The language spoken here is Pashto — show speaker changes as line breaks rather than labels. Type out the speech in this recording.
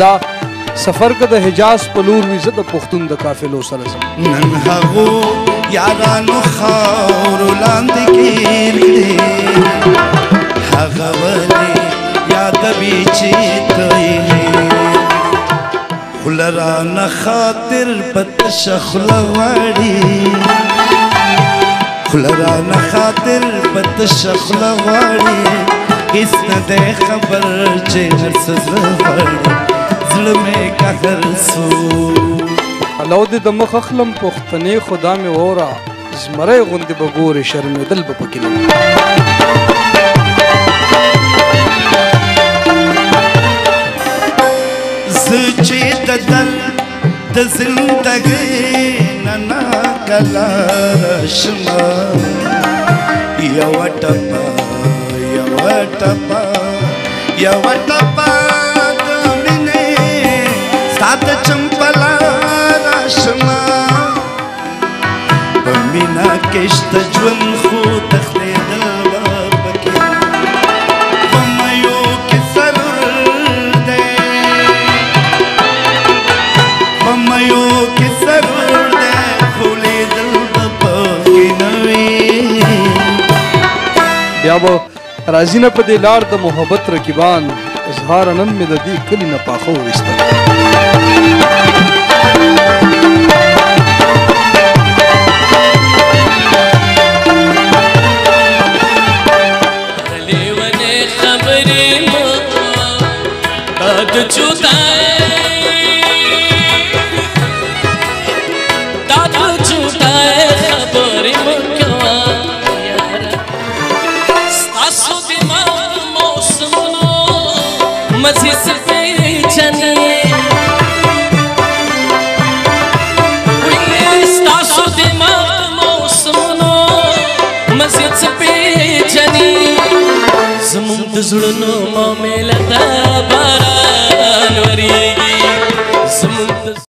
حمزه سفر که د حجاز په لور وي زه د پښتون د قافلو سره ځم نن هغو یارانو خاورو لاندې ګیر کړې هغه
ولې یاد وي چې ته یې خوله رانه خاطر په تشه خوله غواړي خوله رانه خاطر په تشه خوله غواړي هېڅ
نه دی خبر چې هر څه زه غواړي زړه مې کخر سو لو دې د مخ اخلم پښتنې خدا مې وورا زمره غوندې به ګورې شرمېدل به پکې نه
زه چې د دل د زندګۍ نه نه کله راشمه యవటప యవటప యవటప د چمپلا راشما په مینا کې شته ژوند خو تخلېدل
بیا به راځي نه په دې لار د محبت رکیبان اظهار نن مې د دې کلی نه پاخه وویستل
जुदा مزي سپي چني ستاسو د موسمونو مزي سپي چني زمون د زړونو معاملې